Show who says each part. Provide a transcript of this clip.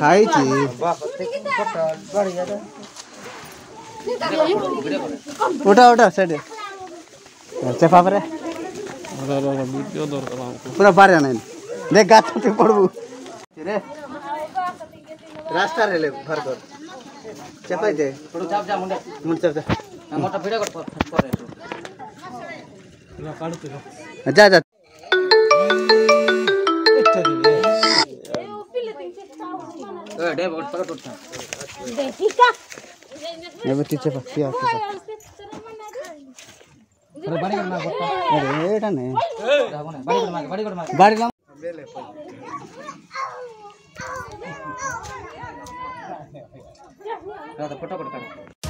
Speaker 1: खाई थी उठा उठा सेट हाँ, से फाफरे पूरा बाहर जाना है देख गाछ पे रास्ता रे ले घर कर चपाई दे।
Speaker 2: चाप जा मुंडे
Speaker 1: मुंडे चाप जा।
Speaker 2: मोटा भिड़ा कर पर पर
Speaker 1: हाँ, जा जा।
Speaker 2: डे बोट पकड़ उठा बेटिका
Speaker 1: ये बच्ची चपा किया
Speaker 2: अरे बड़ी करना पड़ता
Speaker 1: अरे एटा ने
Speaker 2: बड़ी करना बड़ी करना
Speaker 1: बड़ी करना ले ले
Speaker 2: रात पटा पटा